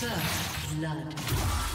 First blood.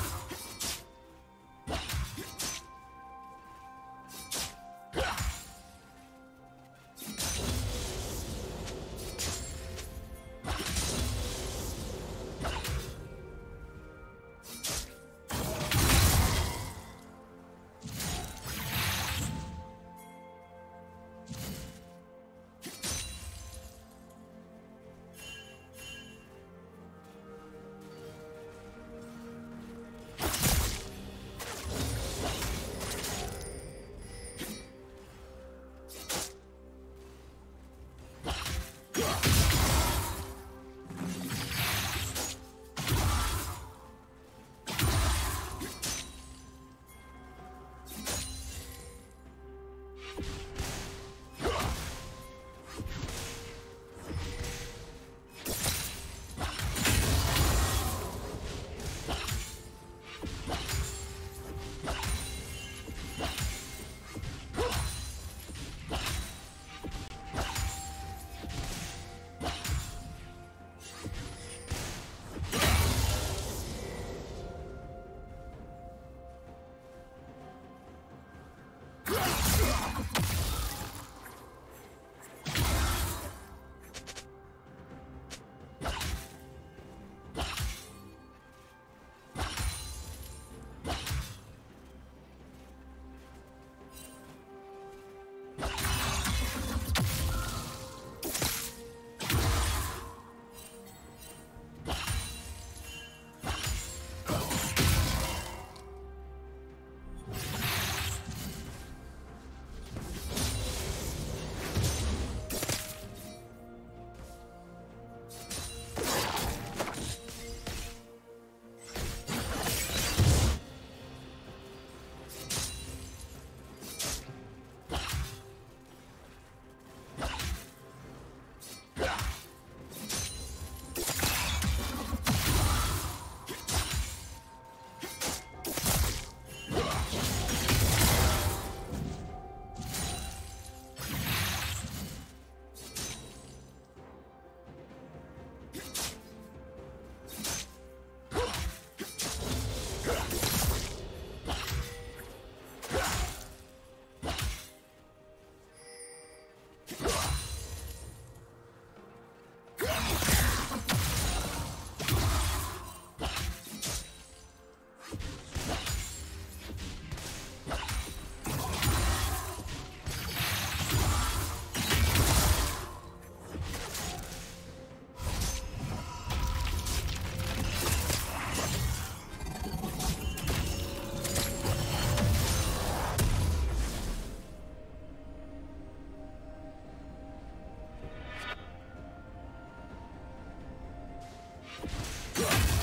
Huh?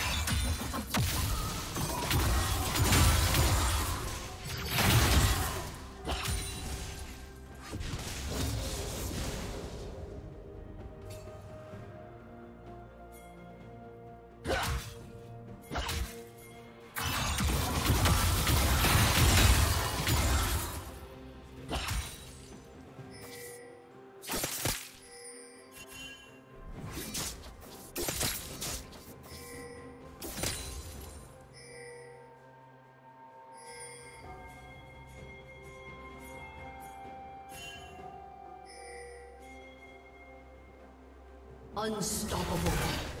Unstoppable.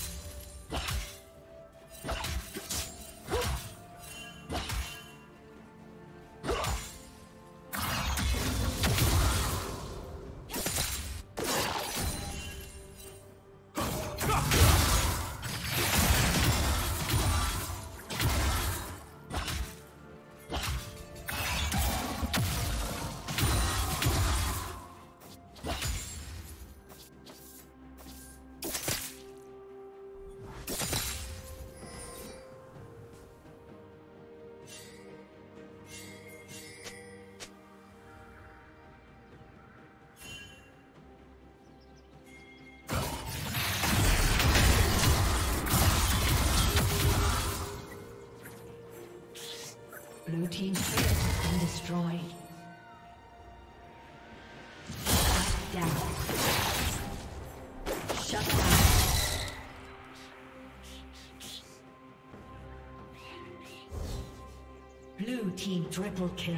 Destroyed. Blue team triple kill.